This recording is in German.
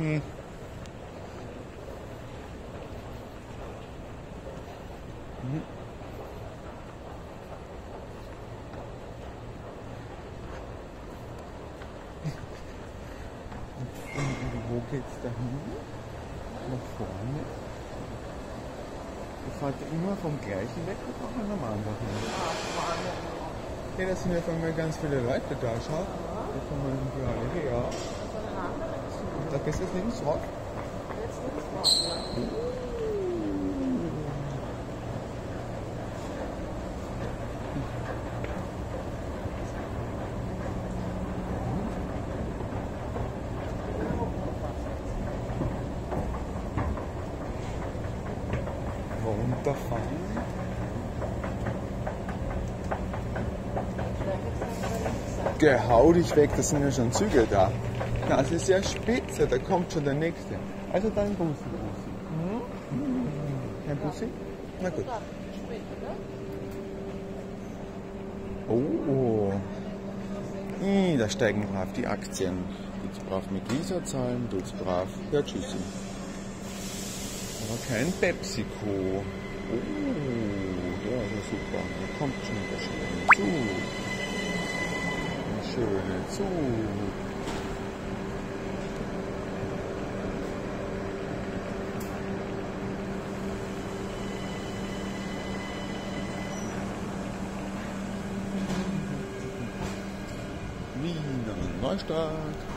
Hm. Und wo geht's da hin? Nach vorne? Ihr fahrt immer vom gleichen weg oder auch an einem anderen? Ja, da sind auf einmal ganz viele Leute da, schau. Da kommen her. Da gehst du jetzt links rauf. Runterfahren. Gehau dich weg, da sind ja schon Züge da. Na, es ist ja spitze, da kommt schon der nächste. Also dann Bussi, Bussi. Mhm. Kein Bussi? Na gut. Oh. Ih, da steigen brav die Aktien. Tut's brav mit Visa zahlen, tut's brav. Ja, tschüssi. Aber kein PepsiCo. Oh, der ist ja super. Da kommt schon der schöne Zug. Der schöne Zug. Wiener Neustadt.